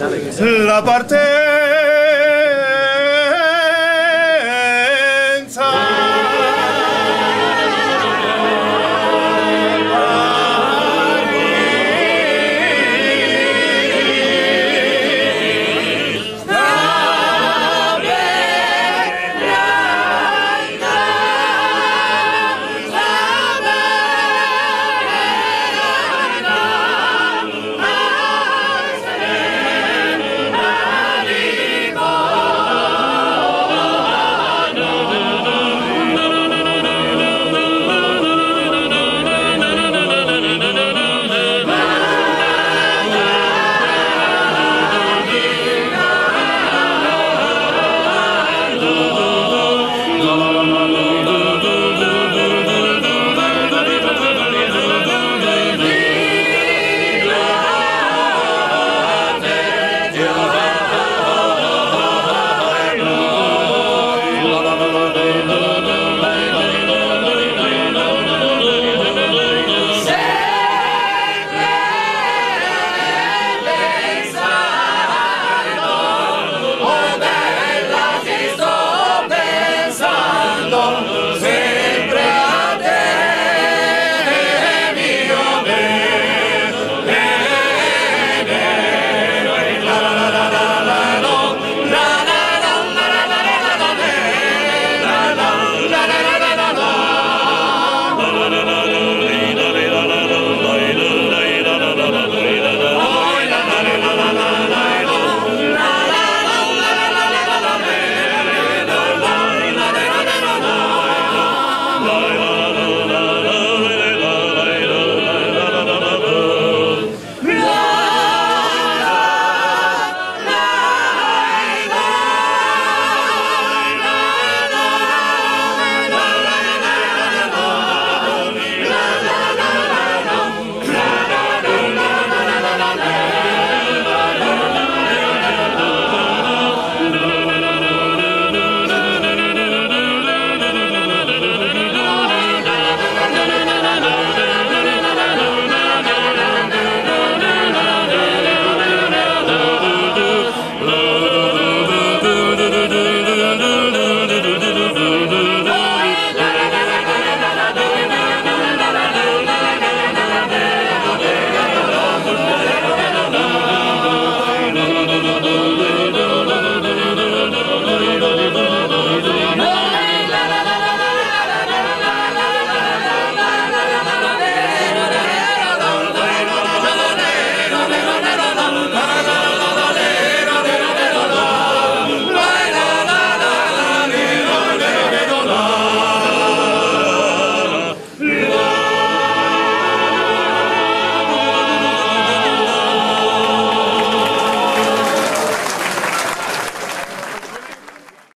La parte